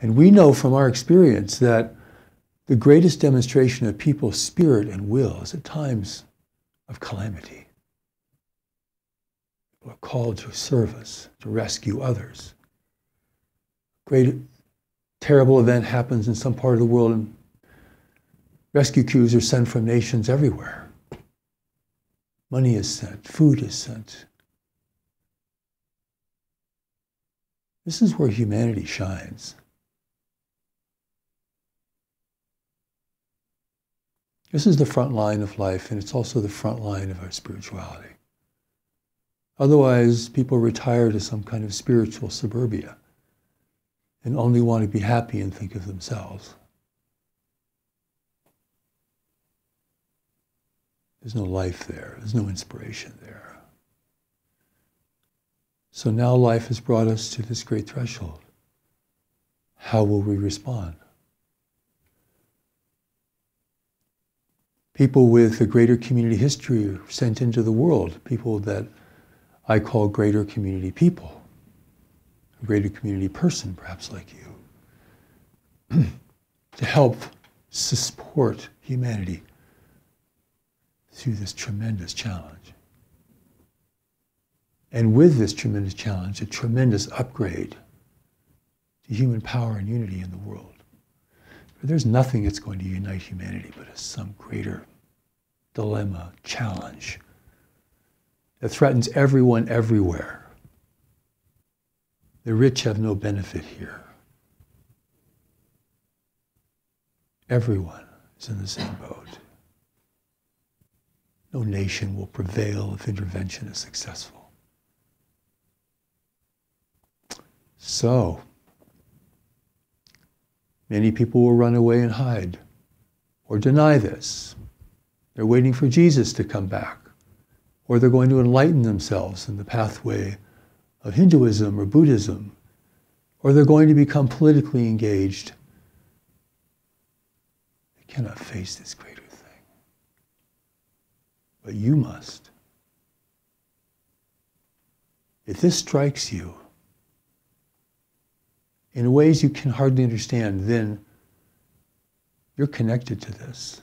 And we know from our experience that the greatest demonstration of people's spirit and will is at times of calamity. People are called to service, to rescue others. Great, terrible event happens in some part of the world, and rescue crews are sent from nations everywhere. Money is sent, food is sent. This is where humanity shines. This is the front line of life, and it's also the front line of our spirituality. Otherwise, people retire to some kind of spiritual suburbia and only want to be happy and think of themselves. There's no life there, there's no inspiration there. So now life has brought us to this great threshold. How will we respond? People with a greater community history sent into the world, people that I call greater community people, a greater community person, perhaps like you, to help support humanity through this tremendous challenge. And with this tremendous challenge, a tremendous upgrade to human power and unity in the world. There's nothing that's going to unite humanity but some greater dilemma, challenge that threatens everyone everywhere. The rich have no benefit here. Everyone is in the same boat. No nation will prevail if intervention is successful. So, many people will run away and hide or deny this they're waiting for Jesus to come back. Or they're going to enlighten themselves in the pathway of Hinduism or Buddhism. Or they're going to become politically engaged. They cannot face this greater thing. But you must. If this strikes you in ways you can hardly understand, then you're connected to this.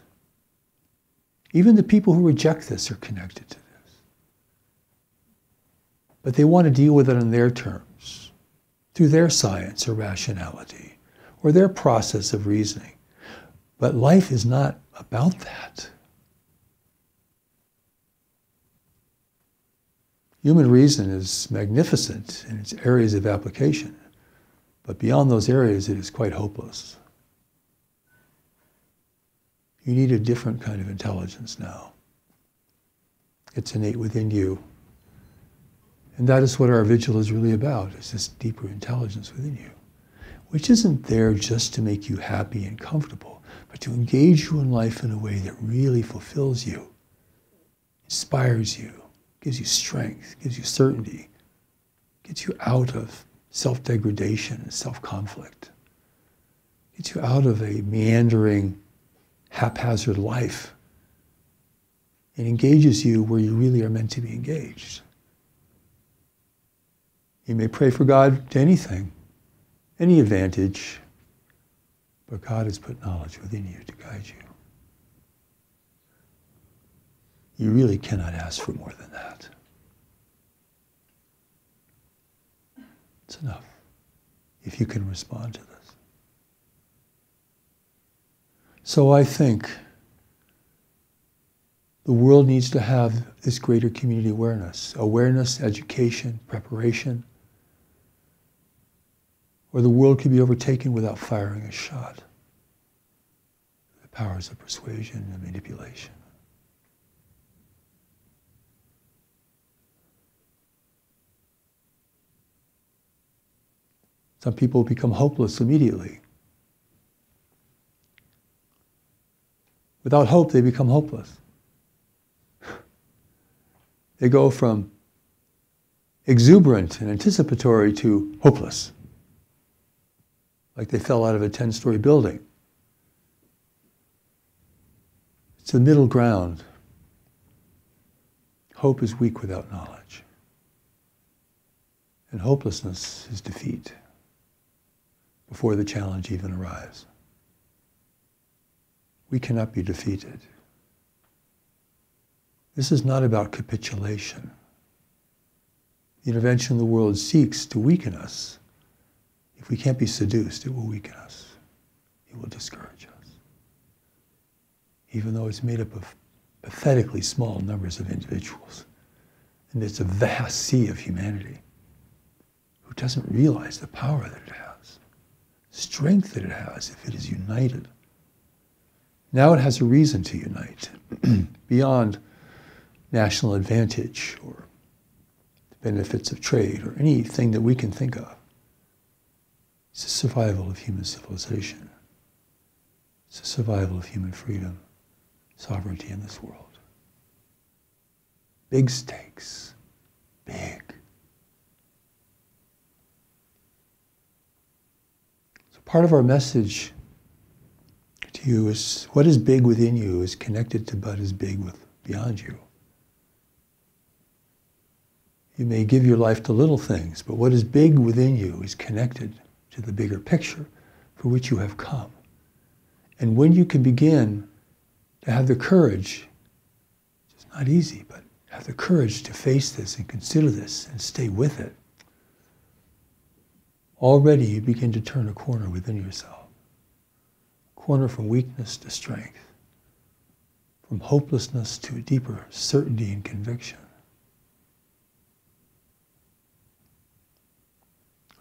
Even the people who reject this are connected to this. But they want to deal with it on their terms, through their science or rationality, or their process of reasoning. But life is not about that. Human reason is magnificent in its areas of application, but beyond those areas, it is quite hopeless. You need a different kind of intelligence now. It's innate within you. And that is what our vigil is really about, is this deeper intelligence within you, which isn't there just to make you happy and comfortable, but to engage you in life in a way that really fulfills you, inspires you, gives you strength, gives you certainty, gets you out of self-degradation self-conflict, gets you out of a meandering haphazard life. It engages you where you really are meant to be engaged. You may pray for God to anything, any advantage, but God has put knowledge within you to guide you. You really cannot ask for more than that. It's enough if you can respond to this. So I think the world needs to have this greater community awareness, awareness, education, preparation, or the world could be overtaken without firing a shot. The powers of persuasion and manipulation. Some people become hopeless immediately. Without hope, they become hopeless. They go from exuberant and anticipatory to hopeless, like they fell out of a 10 story building. It's the middle ground. Hope is weak without knowledge, and hopelessness is defeat before the challenge even arrives. We cannot be defeated. This is not about capitulation. The intervention of the world seeks to weaken us. If we can't be seduced, it will weaken us. It will discourage us. Even though it's made up of pathetically small numbers of individuals. And it's a vast sea of humanity who doesn't realize the power that it has, strength that it has if it is united. Now it has a reason to unite beyond national advantage or the benefits of trade or anything that we can think of. It's the survival of human civilization. It's the survival of human freedom, sovereignty in this world. Big stakes. Big. So part of our message to you is what is big within you is connected to what is big with beyond you. You may give your life to little things, but what is big within you is connected to the bigger picture for which you have come. And when you can begin to have the courage, it's not easy, but have the courage to face this and consider this and stay with it, already you begin to turn a corner within yourself. Corner from weakness to strength, from hopelessness to deeper certainty and conviction.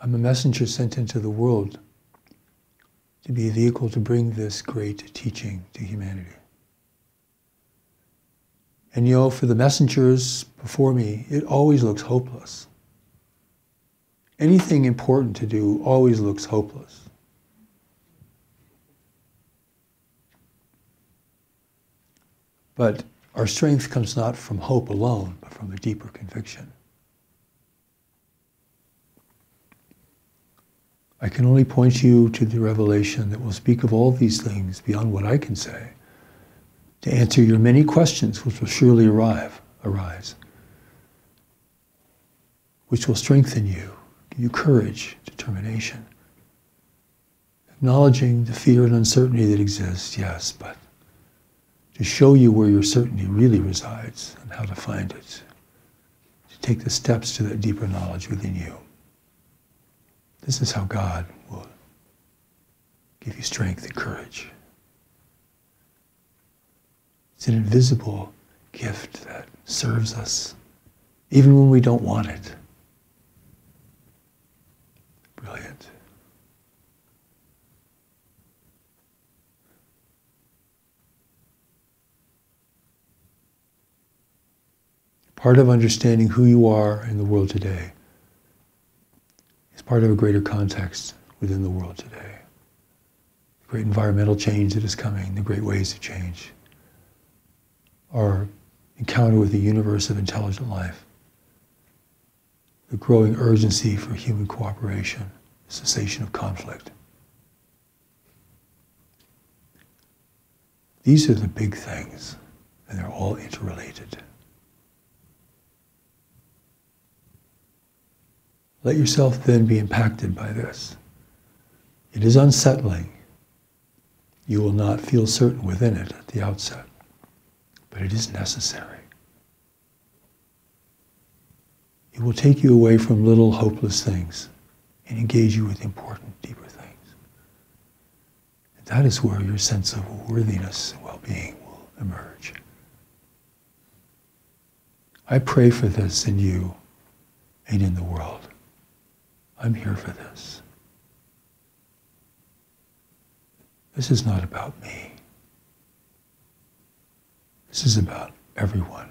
I'm a messenger sent into the world to be a vehicle to bring this great teaching to humanity. And you know, for the messengers before me, it always looks hopeless. Anything important to do always looks hopeless. But our strength comes not from hope alone, but from a deeper conviction. I can only point you to the revelation that will speak of all these things beyond what I can say, to answer your many questions which will surely arrive, arise, which will strengthen you, give you courage, determination, acknowledging the fear and uncertainty that exists, yes, but to show you where your certainty really resides and how to find it, to take the steps to that deeper knowledge within you. This is how God will give you strength and courage. It's an invisible gift that serves us even when we don't want it. Part of understanding who you are in the world today is part of a greater context within the world today. The great environmental change that is coming, the great ways of change, our encounter with the universe of intelligent life, the growing urgency for human cooperation, cessation of conflict. These are the big things, and they're all interrelated. Let yourself then be impacted by this. It is unsettling. You will not feel certain within it at the outset, but it is necessary. It will take you away from little hopeless things and engage you with important, deeper things. And that is where your sense of worthiness and well-being will emerge. I pray for this in you and in the world. I'm here for this. This is not about me. This is about everyone.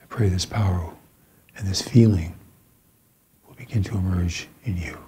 I pray this power and this feeling will begin to emerge in you.